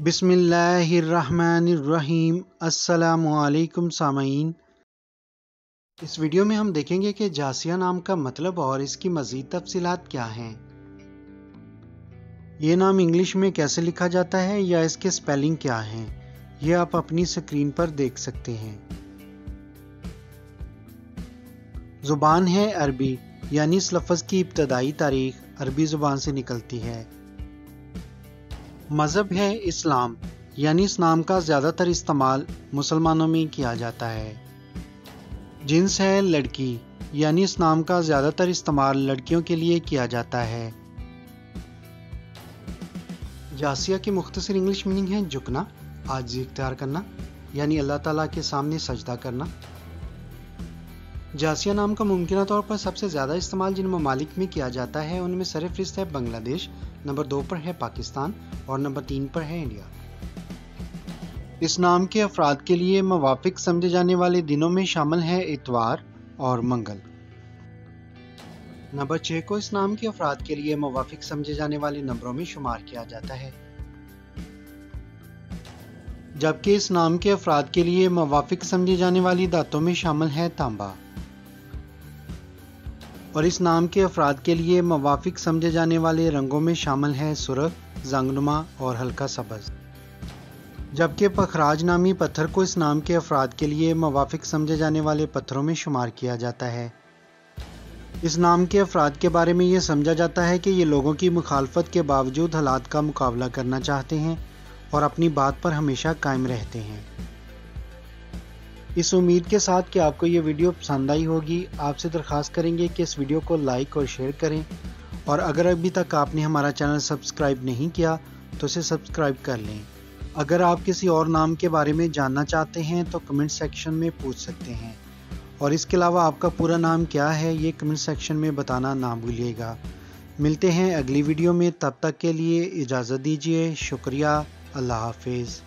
बिसमीम असलकुम सामीन। इस वीडियो में हम देखेंगे कि जासिया नाम का मतलब और इसकी मज़ीद तफसीलात क्या हैं। ये नाम इंग्लिश में कैसे लिखा जाता है या इसके स्पेलिंग क्या हैं, ये आप अपनी स्क्रीन पर देख सकते हैं। ज़ुबान है अरबी, यानी इस लफ्ज़ की इब्तदाई तारीख अरबी ज़ुबान से निकलती है। मज़हब है इस्लाम, यानी इस नाम का ज़्यादातर इस्तेमाल मुसलमानों में किया जाता है। जिन्स है लड़की, यानी इस नाम का ज़्यादातर इस्तेमाल लड़कियों के लिए किया जाता है। जासिया की मुख्तर इंग्लिश मीनिंग है झुकना, आज इख्तियार करना, यानी अल्लाह ताला के सामने सजदा करना। जासिया नाम का मुमकिन तौर पर सबसे ज़्यादा इस्तेमाल जिन ममालिक में किया जाता है, उनमें सरफरिस्त है बांग्लादेश, नंबर दो पर है पाकिस्तान और नंबर तीन पर है इंडिया। इस नाम के अफराद के लिए मवाफिक समझे जाने वाले दिनों में शामिल है इतवार और मंगल। नंबर छह को इस नाम के अफराद के लिए मवाफिक समझे जाने वाले नंबरों में शुमार किया जाता है। जबकि इस नाम के अफराद के लिए मवाफिक समझे जाने वाली दातों में शामिल है तांबा। और इस नाम के अफराद के लिए मवाफिक समझे जाने वाले रंगों में शामिल हैं सुरख, जंगनुमा और हल्का सब्ज जबकि पखराज नामी पत्थर को इस नाम के अफराद के लिए मवाफिक समझे जाने वाले पत्थरों में शुमार किया जाता है। इस नाम के अफराद के बारे में ये समझा जाता है कि ये लोगों की मुखालफत के बावजूद हालात का मुकाबला करना चाहते हैं और अपनी बात पर हमेशा कायम रहते हैं। इस उम्मीद के साथ कि आपको ये वीडियो पसंद आई होगी। आपसे दरख्वास्त करेंगे कि इस वीडियो को लाइक और शेयर करें। और अगर अभी तक आपने हमारा चैनल सब्सक्राइब नहीं किया तो इसे सब्सक्राइब कर लें। अगर आप किसी और नाम के बारे में जानना चाहते हैं तो कमेंट सेक्शन में पूछ सकते हैं। और इसके अलावा आपका पूरा नाम क्या है, ये कमेंट सेक्शन में बताना ना भूलिएगा। मिलते हैं अगली वीडियो में, तब तक के लिए इजाज़त दीजिए। शुक्रिया। अल्लाह हाफिज़।